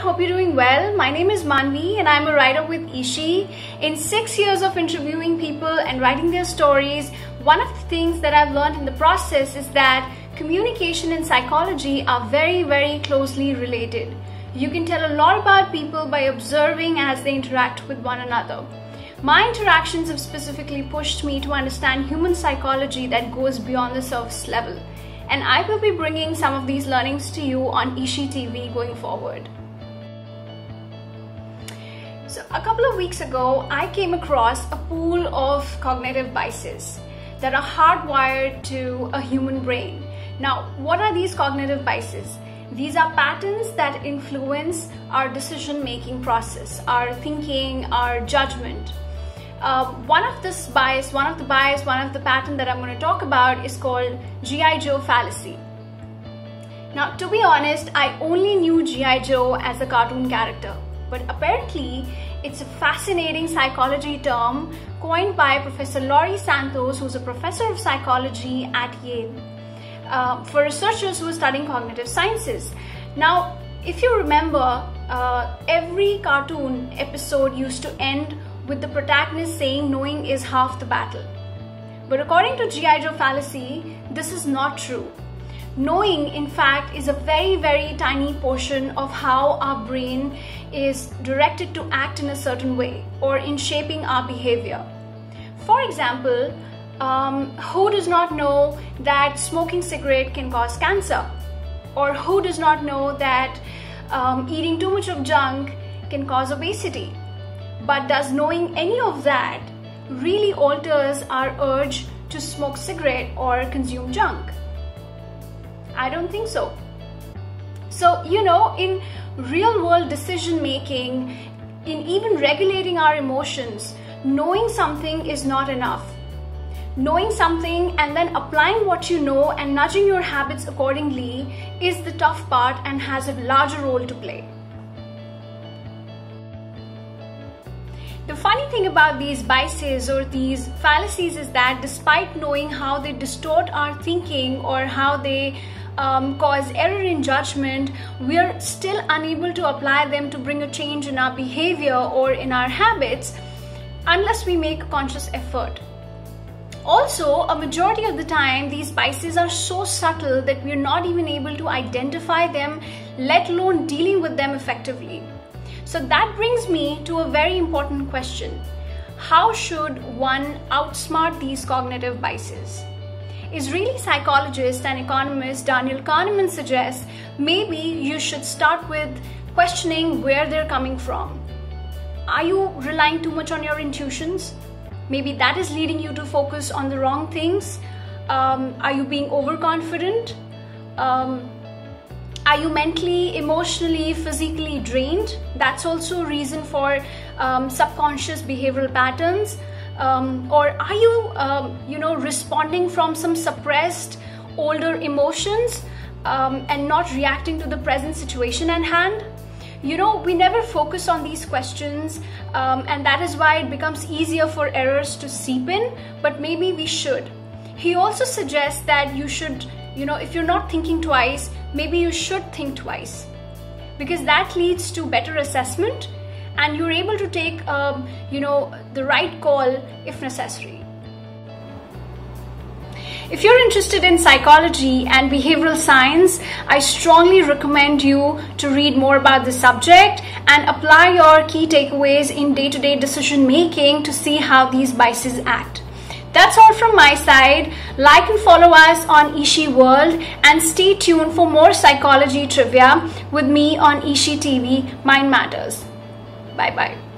Hope you're doing well. My name is Manvi and I'm a writer with eShe. In six years of interviewing people and writing their stories, one of the things that I've learned in the process is that communication and psychology are very, very closely related. You can tell a lot about people by observing as they interact with one another. My interactions have specifically pushed me to understand human psychology that goes beyond the surface level and I will be bringing some of these learnings to you on eShe TV going forward. So a couple of weeks ago, I came across a pool of cognitive biases that are hardwired to a human brain. Now, what are these cognitive biases? These are patterns that influence our decision-making process, our thinking, our judgment, uh, one of this bias, one of the bias, one of the pattern that I'm going to talk about is called G.I. Joe fallacy. Now, to be honest, I only knew G.I. Joe as a cartoon character, but apparently it's a fascinating psychology term coined by Professor Laurie Santos, who's a professor of psychology at Yale, uh, for researchers who are studying cognitive sciences. Now, if you remember, uh, every cartoon episode used to end with the protagonist saying knowing is half the battle. But according to G.I. Joe fallacy, this is not true. Knowing, in fact, is a very, very tiny portion of how our brain is directed to act in a certain way or in shaping our behavior. For example, um, who does not know that smoking cigarette can cause cancer? Or who does not know that um, eating too much of junk can cause obesity? But does knowing any of that really alters our urge to smoke cigarette or consume junk? I don't think so. So, you know, in real world decision making, in even regulating our emotions, knowing something is not enough. Knowing something and then applying what you know and nudging your habits accordingly is the tough part and has a larger role to play. The funny thing about these biases or these fallacies is that despite knowing how they distort our thinking or how they um, cause error in judgment, we are still unable to apply them to bring a change in our behavior or in our habits unless we make a conscious effort. Also, a majority of the time, these biases are so subtle that we're not even able to identify them, let alone dealing with them effectively. So that brings me to a very important question. How should one outsmart these cognitive biases? Israeli psychologist and economist Daniel Kahneman suggests maybe you should start with questioning where they're coming from. Are you relying too much on your intuitions? Maybe that is leading you to focus on the wrong things. Um, are you being overconfident? Um, are you mentally, emotionally, physically drained? That's also a reason for um, subconscious behavioral patterns. Um, or are you, um, you know, responding from some suppressed older emotions um, and not reacting to the present situation at hand? You know, we never focus on these questions, um, and that is why it becomes easier for errors to seep in, but maybe we should. He also suggests that you should you know, if you're not thinking twice, maybe you should think twice because that leads to better assessment and you're able to take, um, you know, the right call if necessary. If you're interested in psychology and behavioral science, I strongly recommend you to read more about the subject and apply your key takeaways in day-to-day -day decision making to see how these biases act. That's all from my side. Like and follow us on eShe World and stay tuned for more psychology trivia with me on eShe TV Mind Matters. Bye bye.